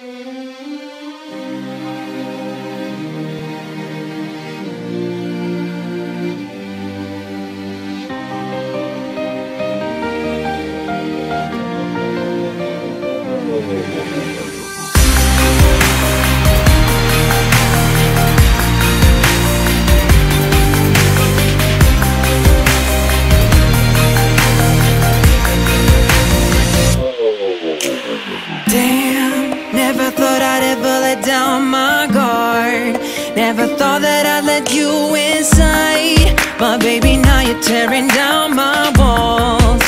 Mm-hmm. down my guard. Never thought that I'd let you inside. But baby, now you're tearing down my walls.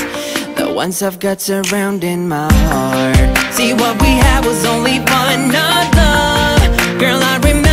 The ones I've got surrounding my heart. See, what we had was only fun, not love Girl, I remember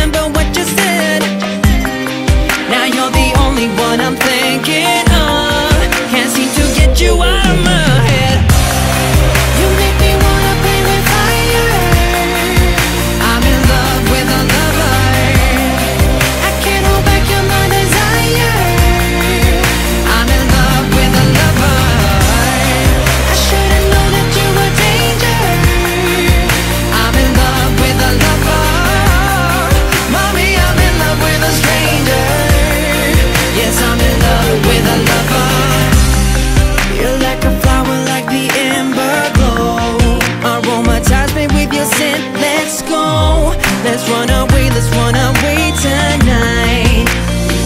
let's go. Let's run away, let's run away tonight.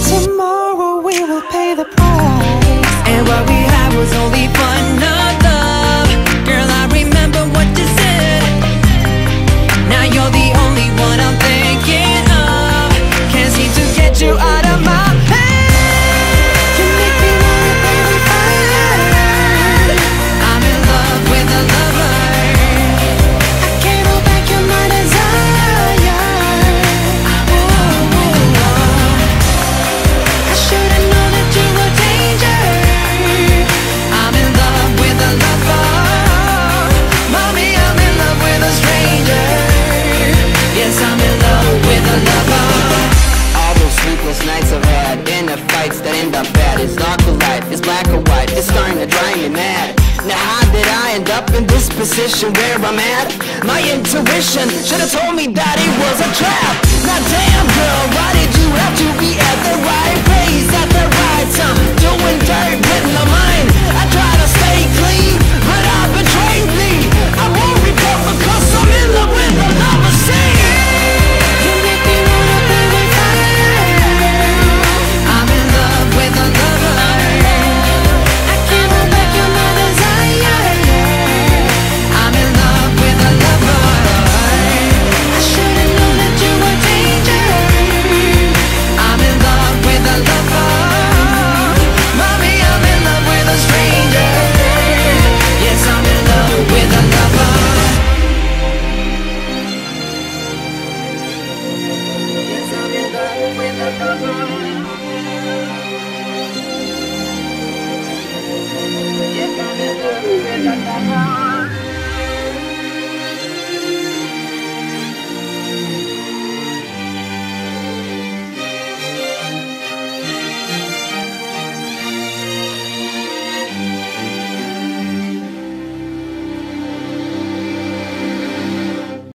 Tomorrow we will pay the price. And what we had was only fun. position where I'm at. My intuition should've told me that it was a trap. Now damn girl, why did you have to Thank you.